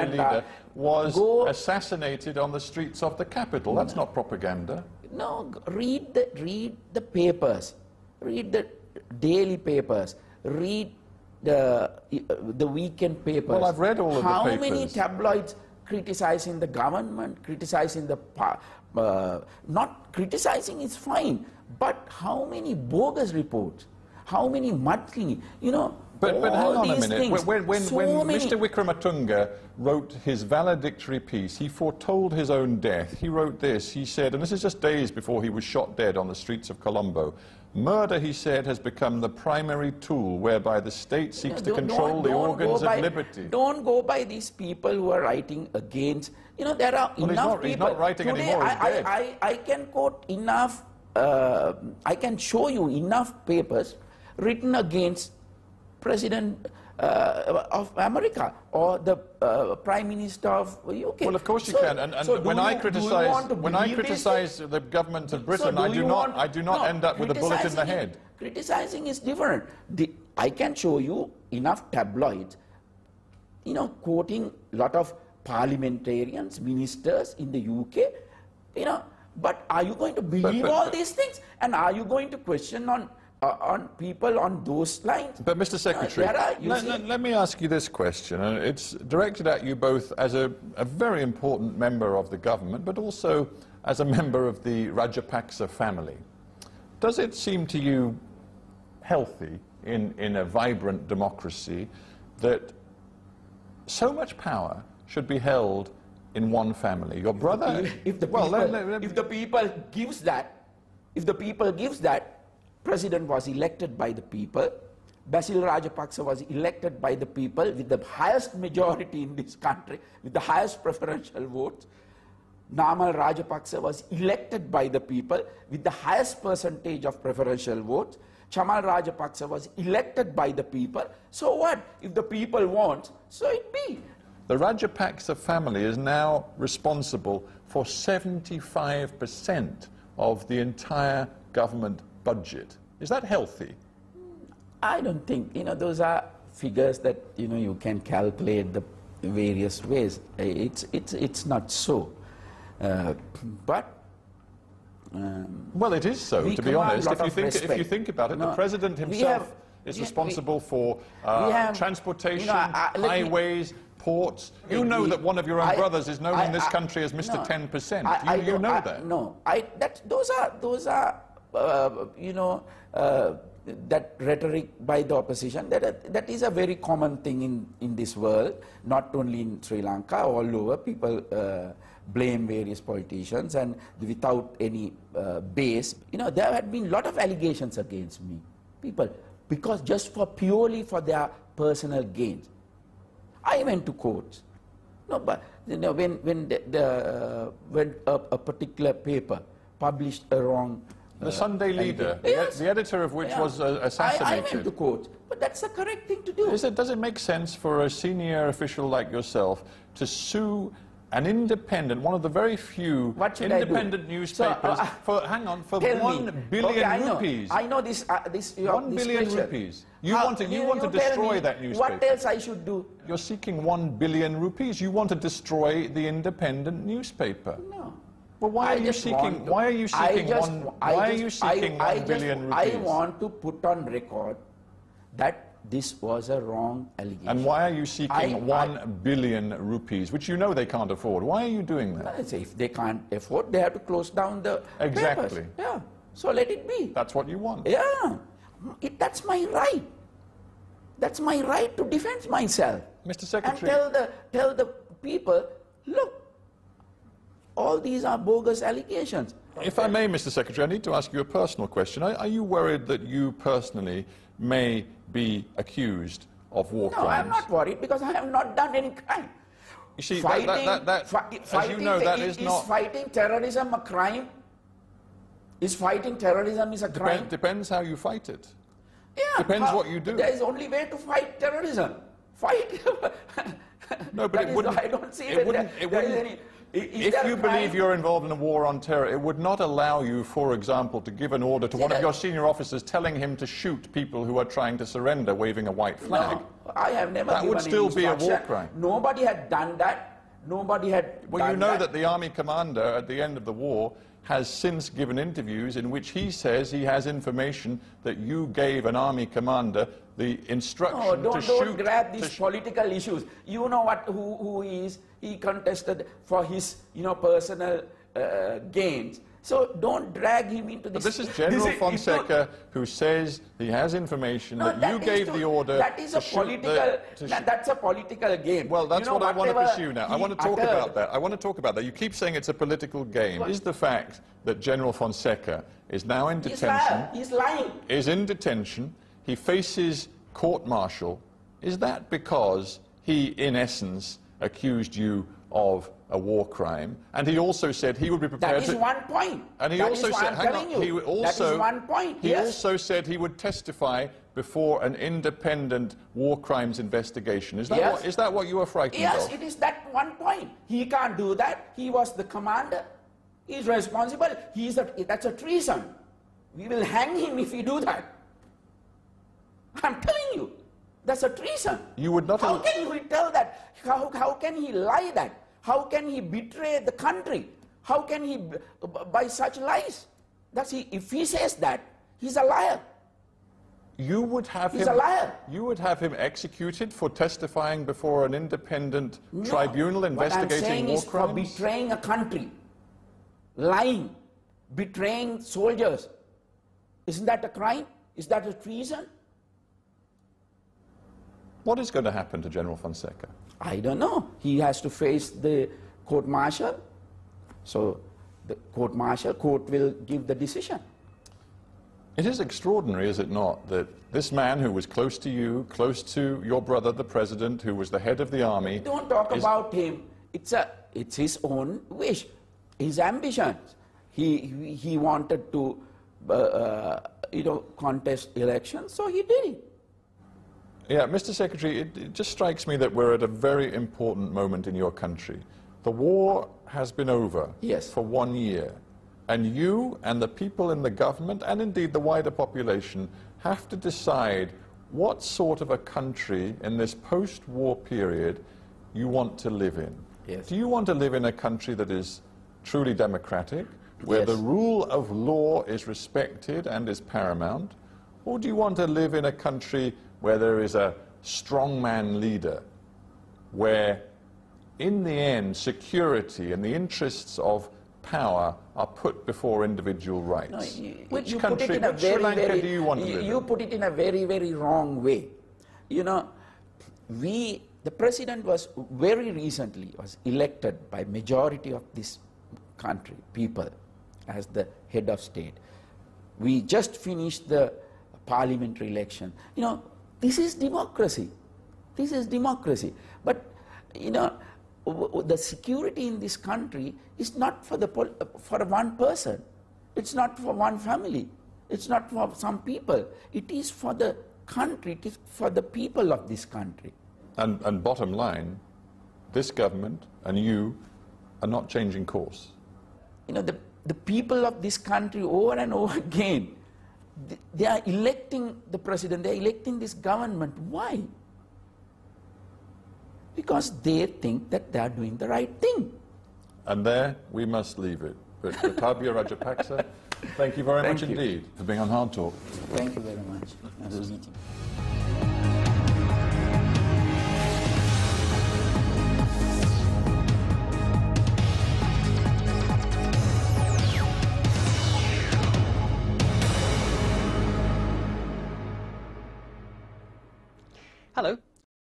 leader was Go- assassinated on the streets of the capital. That's not propaganda. No, read the, read the papers, read the daily papers, read the, uh, the weekend papers. Well, I've read all of the How many tabloids criticizing the government, criticizing the, pa- uh, not criticizing is fine, but how many bogus reports, how many monthly, you know, But, but hang on a minute. things, When, when, so when Mr. Wickrematunge wrote his valedictory piece, he foretold his own death. He wrote this. He said, and this is just days before he was shot dead on the streets of Colombo. Murder, he said, has become the primary tool whereby the state seeks to control the don't organs by- of liberty. Don't go by these people who are writing against. You know, there are Well, enough not- people. he's not writing Today, anymore, I. I, I, I can quote enough, uh, I can show you enough papers written against President uh, of America or the uh, Prime Minister of UK. Well, of course you So- can. And, and so when I you- criticize, when I criticize the government of so Britain, I do not, I do not no, end up with a bullet in the head. criticizing is different. The, I can show you enough tabloids, you know, quoting a lot of parliamentarians, ministers in the UK, you know. But are you going to believe but- all these things? And are you going to question on uh, on people on those lines? But, Mr. Secretary, there are- let, let- let me ask you this question, and it's directed at you both as a, a very important member of the government, but also as a member of the Rajapaksa family. Does it seem to you healthy in, in a vibrant democracy that so much power should be held in one family? Your brother... if, if the well, people, let- let- let- if the people gives that, if the people gives that, president was elected by the people. Basil Rajapaksa was elected by the people with the highest majority in this country, with the highest preferential votes. Namal Rajapaksa was elected by the people with the highest percentage of preferential votes. Chamal Rajapaksa was elected by the people. So what? If the people want, so it be. The Rajapaksa family is now responsible for 75% of the entire government budget. Is that healthy? I don't think, you know, those are figures that, you know, you can calculate the various ways. It's, it's, it's not so. Uh, but um, Well, it is so, We to be honest. If you, think, if you think about it, the president himself have- is we- responsible for uh, have- transportation, you know, I- I- let me- highways, ports. You we- know that one of your own I- brothers is known in this country as Mr. no, 10%. I- I you, you know that. No, I, that, those are, those are you know, uh, that rhetoric by the opposition, that, that is a very common thing in, in this world, not only in Sri Lanka, all over, people uh, blame various politicians and without any uh, base. You know, there had been a lot of allegations against me, people, because just for purely for their personal gains. I went to courts. No, but you know, when when the, the uh, when a, a particular paper published a wrong. The uh, Sunday Leader, allegation- the, Yes. the editor of which Yeah. was uh, assassinated. I went to court, but that's the correct thing to do. Is it, does it make sense for a senior official like yourself to sue an independent, one of the very few What should I independent So, newspapers uh, for, hang on, for Tell one me. billion okay, I know. rupees? I know this. Uh, this your, One this billion question. rupees. You want to- you want to destroy that newspaper. What else I should do? You're seeking one billion rupees. You want to destroy the independent newspaper. No. Well, why are you seeking? to- Why are you seeking just- one? Why are you seeking I, I one billion just, rupees? I want to put on record that this was a wrong allegation. And why are you seeking I- one billion rupees, which you know they can't afford? Why are you doing that? Say if they can't afford, they have to close down the Exactly. papers. Yeah. So let it be. That's what you want. Yeah. It, that's my right. That's my right to defend myself. Mr. Secretary. And tell the, tell the people, look, all these are bogus allegations. If I may, Mr. Secretary, I need to ask you a personal question. Are, are you worried that you personally may be accused of war No, crimes? I'm not worried because I have not done any crime. You see, that- that- that- that- fi- as you fighting know, that is not- fighting terrorism a crime? Is fighting terrorism is a crime? Depend, depends how you fight it. Yeah, Depends how- what you do. There is only way to fight terrorism. Fight. No, but it is- wouldn't- I don't see it that wouldn't- there- it there is wouldn't- any. Is If you believe you're involved in a war on terror, it would not allow you, for example, to give an order to one of your senior officers telling him to shoot people who are trying to surrender waving a white flag. No, I have never That would still be a war crime. Nobody had done that. Nobody had Well, you know that. that the army commander at the end of the war has since given interviews in which he says he has information that you gave an army commander the instruction No, to don't, shoot. don't grab these political issues. You know what? Who, who he is? He contested for his, you know, personal uh, gains. So don't drag him into but this. this is General this is- Fonseka who says he has information No, that you gave to- the order That is to a political. the, that- that's a political game. Well, that's You know, what I want to pursue now. I want to talk uttered- about that. I want to talk about that. You keep saying it's a political game. Is the fact that General Fonseka is now in detention? He's lying. He's lying. is in detention, he faces court martial, is that because he, in essence, accused you of a war crime? And he also said he would be prepared to... That is to. one point. And he That also said, I'm hang telling on, you. he also, that is one point. he yes. also said he would testify before an independent war crimes investigation. Is that, Yes. what, is that what you were frightened Yes, of? Yes, it is that one point. He can't do that. He was the commander. He's responsible. He's a, that's a treason. We will hang him if we do that. I'm telling that's a treason. You would not How can he tell that? How, how can he lie that? How can he betray the country? How can he, by such lies? That's he, if he says that, he's a liar. You would have He's him. a liar. You would have him executed for testifying before an independent No. tribunal What I'm investigating saying war is for betraying a country, lying, betraying soldiers. Isn't that a crime? Is that a treason? What is going to happen to General Fonseka? I don't know. He has to face the court martial. So the court martial, court will give the decision. It is extraordinary, is it not, that this man who was close to you, close to your brother, the president, who was the head of the army, Don't talk is- about him. It's a, it's his own wish, his ambitions. He, he, wanted to, uh, uh, you know, contest elections, so he did it. Yeah, Mr. Secretary, it, it just strikes me that we're at a very important moment in your country. The war has been over Yes. for one year, and you and the people in the government, and indeed the wider population, have to decide what sort of a country in this post-war period you want to live in. Yes. Do you want to live in a country that is truly democratic, where Yes. the rule of law is respected and is paramount? Or do you want to live in a country where there is a strongman leader, where in the end security and the interests of power are put before individual rights? No, you, which you country, put it in a which very, Sri Lanka very, do you want to you, live you in? put it in a very, very wrong way. You know, we, the president was very recently was elected by majority of this country, people, as the head of state. We just finished the parliamentary election. You know, this is democracy. This is democracy. But, you know, the security in this country is not for, the pol- for one person. It's not for one family. It's not for some people. It is for the country. It is for the people of this country. And, and bottom line, this government and you are not changing course. You know, the, the people of this country over and over again, they are electing the president, they are electing this government. Why? Because they think that they are doing the right thing. And there we must leave it. But Gotabaya Rajapaksa, thank you very Thank much you. indeed for being on Hard Talk. Thank you very much. Nice meeting